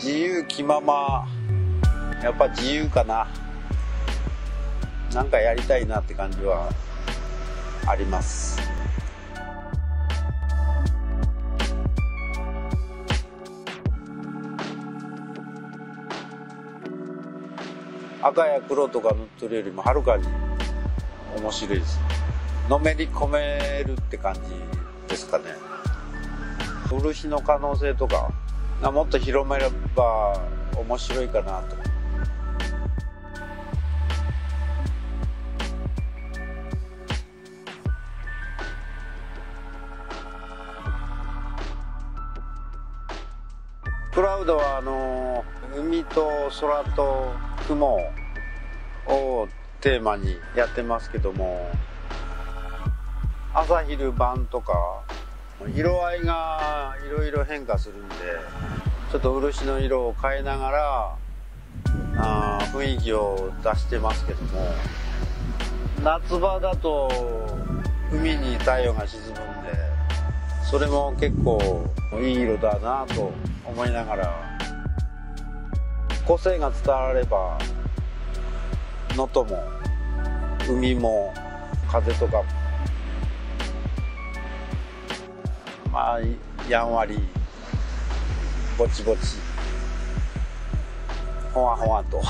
自由気まま。やっぱ自由かな。なんかやりたいなって感じはあります。赤や黒とか塗ってるよりもはるかに面白いです。のめり込めるって感じですかね。漆の可能性とかもっと広めれば面白いかなと。クラウドはあの海と空と雲をテーマにやってますけども朝昼晩とか色合いがいろいろ変化するんでちょっと漆の色を変えながらあ雰囲気を出してますけども夏場だと海に太陽が沈むんでそれも結構いい色だなと思いながら個性が伝われば能登も海も風とかやんわりぼちぼち。ほわほわと。